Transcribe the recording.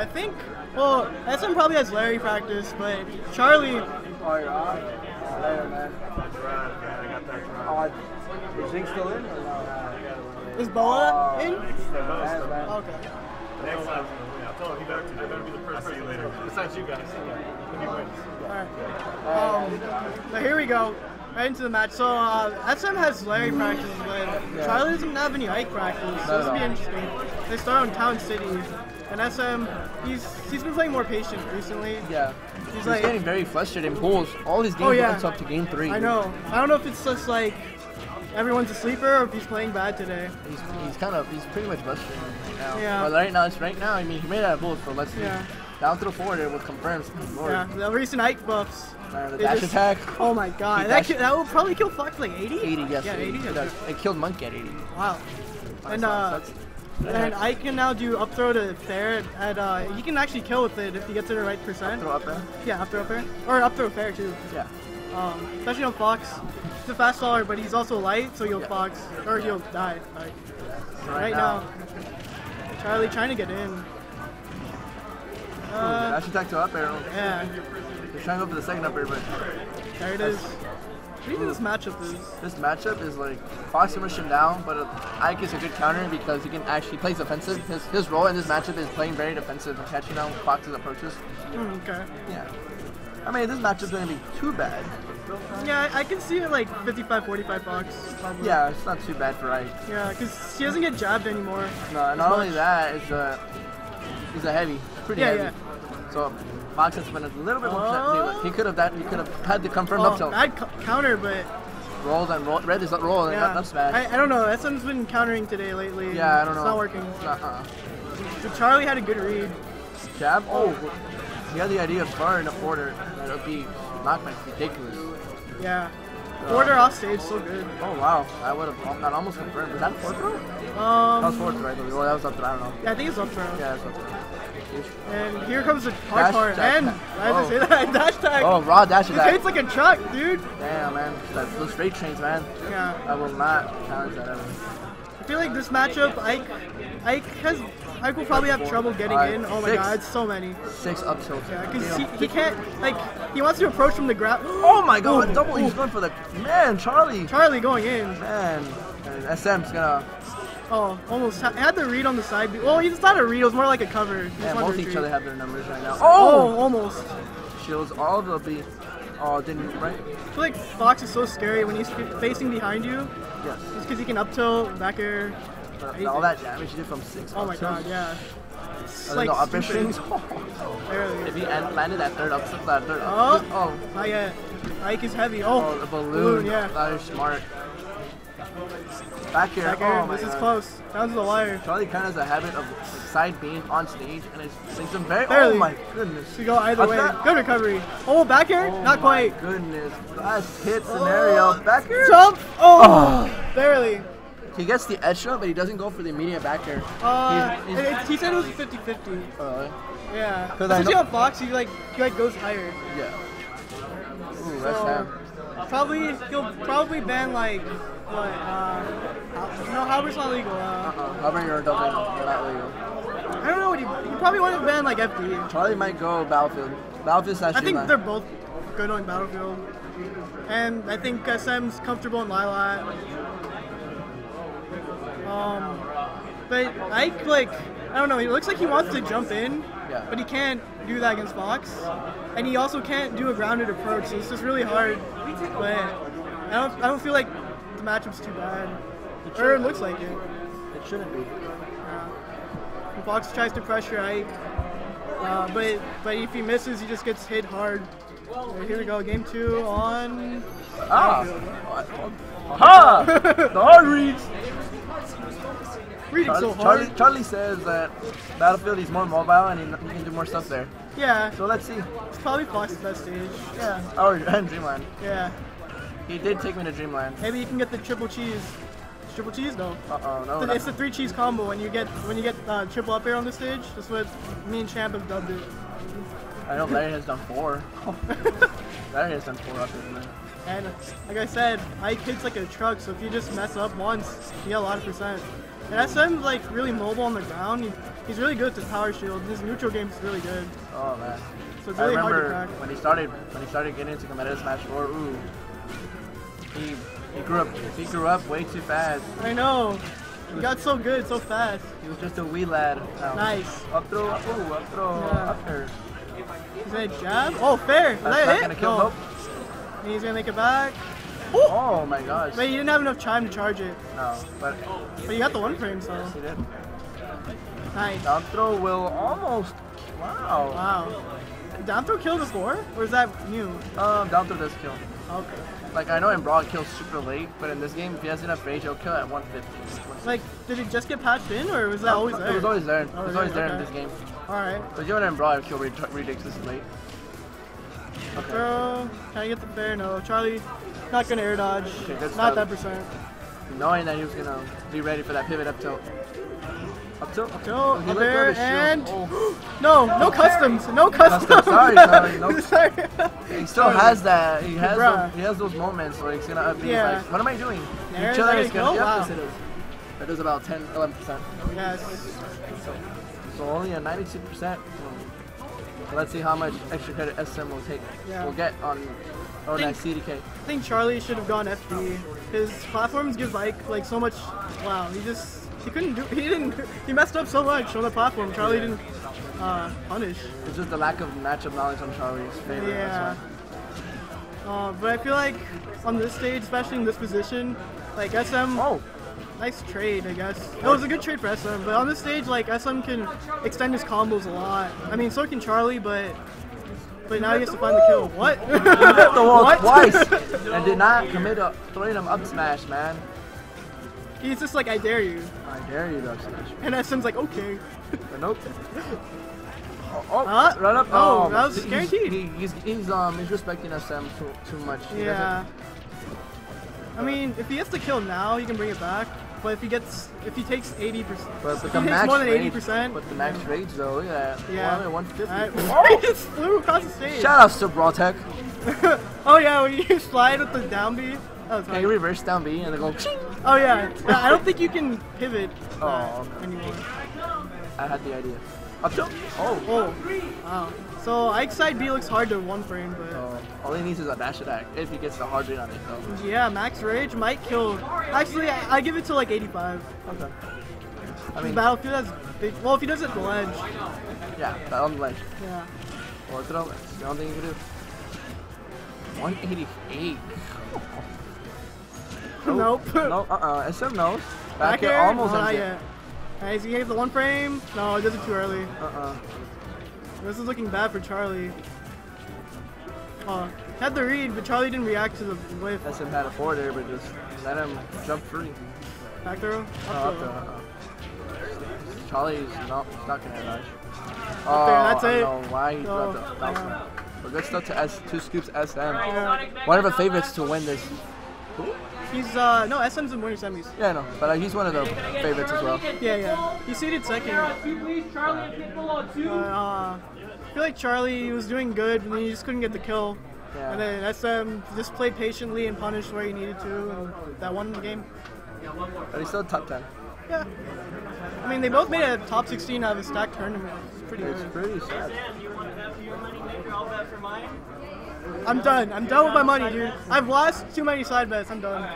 I think, well, SM probably has Larry practice, but Charlie, Oh, you're? Later, man. Oh, is Zing still in? Or is Boa in? Yes. Okay. Next time, I told him he better, he better be the first person later. Besides you guys. If he wins. Alright. Um, but here we go. Right into the match. So uh, SM has Larry practice, but Charlie doesn't have any Ike practice. So this will be interesting. They start on Town City, and SM, he's he's been playing more patient recently. Yeah. He's He's like, getting very frustrated in pools. All his games Oh, yeah. up to game three. I know. I don't know if it's just like everyone's a sleeper or if he's playing bad today. He's, he's kind of he's pretty much frustrated right now. Yeah. But right now it's right now. I mean he made that bull, so let's see. Yeah. Down through four there with confirms. Lord. Yeah, the recent Ike buffs. Uh, the they dash just- attack. Oh my god, that, that will probably kill Fox like 80? 80, yes. Yeah, 80. It, it killed Monkey at 80. Wow. And uh, that's- and I can now do up throw to fair. At uh, he can actually kill with it if he gets it the right percent. Up Throw up there. Yeah, up throw fair or up throw fair too. Yeah. Um, especially on Fox. He's a fast faller, but he's also light, so you'll Yeah. Fox or you'll die. Like, So right now, Charlie trying to get in. Uh, dash attack to up arrow. yeah, They're trying to go for the second up air, but there it is. What do you think this matchup is? this matchup is like Fox him down, but uh, Ike is a good counter because he can actually plays defensive. His, his role in this matchup is playing very defensive and catching down Fox's approaches. Mm, okay. Yeah. I mean, this matchup's gonna be too bad. Yeah, I can see it like 55, 45 Fox. Probably. Yeah, it's not too bad for Ike. Yeah, because he doesn't get jabbed anymore. No, not only that, it's a he's a heavy, pretty Yeah, heavy. So Fox has been a little bit more. Oh. He could have that. He could have had the confirmed Oh, up tilt. co- counter, but Rolled and roll, red is not rolling. yeah. That, that's bad. I, I don't know. SM's been countering today lately. yeah, I don't know. It's not working. Uh-uh. So Charlie had a good read. Jab. Oh, he had the idea of far enough order that would be knockback ridiculous. Yeah. Order off stage, so good. Oh wow, I would have that almost confirmed. Was that fourth throw? That was Um, fourth I believe. Or that was up throw. I don't know. yeah, I think it's up throw. Yeah, that's up throw. And here comes the hard part. And I have Oh. to say that dash tag. Oh, raw dash This attack. hits like a truck, dude. Damn, man. That, those straight trains, man. Yeah. I will not challenge that ever. I feel like this matchup, Ike, Ike has, Ike will probably have trouble getting Five, in. Oh my six. god, it's so many. Six up tilt. Yeah, because Damn. he, he can't, like, he wants to approach from the ground. Oh my god, Ooh, double. He's going for the man, Charlie. Charlie going in. Man, and SM's gonna Oh, almost ha- had the read on the side. Well, it's not a read. It was more like a cover. He yeah, both each other have their numbers right now. Oh, Oh, almost. shields all of the be. Oh, didn't right? I feel like Fox is so scary when he's facing behind you. Yes. Just because he can up tilt, back air. But all that damage he did from six. Oh my tilt. god, yeah. It's like upper stupid. strings. If he landed that third up, that third Oh. up. Oh, Not yet. Ike is heavy. oh, Oh, the balloon. balloon, yeah. That is smart. Back here. back air. oh this is god. close. Down to the wire. Charlie kind of has a habit of like, side being on stage and it makes him very. Barely. Oh my goodness. To go either What's way. that? Good recovery. Oh, back air? Oh Not quite. Goodness, last hit scenario. Oh. Back here. Jump. Oh, oh. barely. He gets the edge shot, but he doesn't go for the immediate back air. Uh, He's- it- he's- he said it was 50-50. Uh, Yeah. Especially on Fox, he like he like goes higher. yeah. Ooh, that's So probably he'll probably ban like what? Uh, no, Halberd's not legal. Uh, Uh-uh. Hubbard, you're double. You're not legal. I don't know what he. He probably want to ban like FD. Charlie might go Battlefield. Battlefield slash I think they're both good on Battlefield, and I think SM's comfortable in Lylat. Um, but Ike like I don't know. He looks like he wants to jump in, Yeah. but he can't do that against Fox, and he also can't do a grounded approach. So it's just really hard. But I don't. I don't feel like the matchup's too bad, or it looks like it. It shouldn't be. Yeah. Fox tries to pressure Ike, uh, but but if he misses, he just gets hit hard. Here we go, game two on. Ah! Ha! the hard reads. Reading so Charlie, hard. Charlie, Charlie says that Battlefield is more mobile and he, he can do more stuff there. Yeah, So let's see. it's probably Fox's best stage. Yeah. Oh, and Dreamland. Yeah, He did take me to Dreamland. maybe you can get the triple cheese. It's triple cheese though. Uh oh, no. It's the three cheese combo when you get when you get uh, triple up air on the stage. That's what me and Champ have dubbed it. I know Larry has done four. Larry has done four up there. And like I said, I hits like a truck, so if you just mess up once, you get a lot of percent. And SM like really mobile on the ground. He, he's really good with his power shield. His neutral game is really good. Oh man. So it's I really hard to remember crack. when he started when he started getting into competitive Smash 4. Ooh, he he grew up he grew up way too fast. I know. He got so good so fast. He was just a wee lad. Now, Nice. Up throw, ooh, up throw, Yeah. up there. He's gonna jab. Oh, fair. Is That's that it? gonna kill no. And he's gonna make it back. Oh my gosh. But you didn't have enough time to charge it. No, but But he got the one frame, so he did. nice. Down throw will almost. Wow. Wow. Down throw kill before? Or is that new? Um, down throw does kill. Okay. Like I know in Brawl it kills super late, but in this game, if he has enough rage, he'll kill at 150. Like, did it just get patched in, or was that always there? It was always there. It Oh, was really? always there in this game. Alright. But even in Brawl, it kill rid- ridiculously late. Up throw. Can I get the bear? No. Charlie, not gonna air dodge. Okay, good not that percent. Knowing that he was gonna be ready for that pivot up tilt. Up tilt. Up tilt, He up air, of his shield. and- Oh. No, no customs. No customs. Sorry, sorry, no- Sorry. He still has that. He has those, he has those moments where he's gonna be Yeah. like, "What am I doing?" There, You chill there and you it's gonna. go, Yep, wow. it is. That does about 10, 11 percent. yes. So only a 92 percent. Let's see how much extra credit SM will take. Yeah. Will get on on that CDK. I think Charlie should have gone FD. His platforms give Ike like so much. Wow, he just he couldn't do. He didn't. He messed up so much on the platform. Charlie Yeah. didn't uh, punish. It's just the lack of matchup knowledge on Charlie's favor. Yeah. Uh, but I feel like on this stage, especially in this position, like SM. Oh, nice trade, I guess. It was a good trade for SM, but on this stage, like SM can extend his combos a lot. I mean, so can Charlie, but but now he has to find the kill. What? hit the wall What? twice and did not commit a throwing him up smash, man. He's just like, I dare you. I dare you to up smash. And SM's like, okay. But nope. Oh, oh Huh? right up. Oh, Oh, that was he's, guaranteed. he- he's, he's um he's respecting SM too too much. He Yeah. I mean, if he gets the kill now, he can bring it back. But if he gets, if he takes 80%, But if he takes max more than 80%, But the max rage though, look at that. yeah. 150. Alright. he just flew across the stage. Shout out to Brawltech. oh yeah, when you slide with the down B. Was Can you reverse down B and then go? Ching! Oh yeah. Yeah, I don't think you can pivot Oh, uh, okay. anymore. I had the idea. Up tilt. Oh. Oh, wow. So Ike side B looks hard to one frame, but Oh, all he needs is a dash attack if he gets the hard read on it though. yeah, max rage might kill. Actually, I, I give it to like 85. Okay. I mean, battlefield has big. Well, if he does it the ledge, yeah, that on the ledge. yeah. Or throw. That's the only thing you can do. 188. Nope. No, uh-uh. SM knows. Back, Back air almost not it. yet. Is he gonna the one frame? No, it does it too early. Uh-uh. This is looking bad for Charlie. Oh, had the read, but Charlie didn't react to the whiff. SM had a four there, but just let him jump free. Back throw? Uh, up Oh, up throw. uh-uh. Charlie's not, not gonna dodge. there, Oh, that's I it. know why he Oh, dropped the bounce yeah. back. But good stuff to S, two scoops SM. Yeah. One of the favorites to win this. He's, uh, no, SM's in winners semis. Yeah, no, but uh, he's one of the favorites as well. Yeah, yeah. He seeded second. Uh, uh, I feel like Charlie was doing good, and he just couldn't get the kill. Yeah. And then SM just played patiently and punished where he needed to, and that won the game. But he's still top 10. Yeah. I mean, they both made a top 16 out of a stacked tournament. It's pretty It's good. pretty sad. I'm done. I'm done with my money, dude. I've lost too many side bets. I'm done.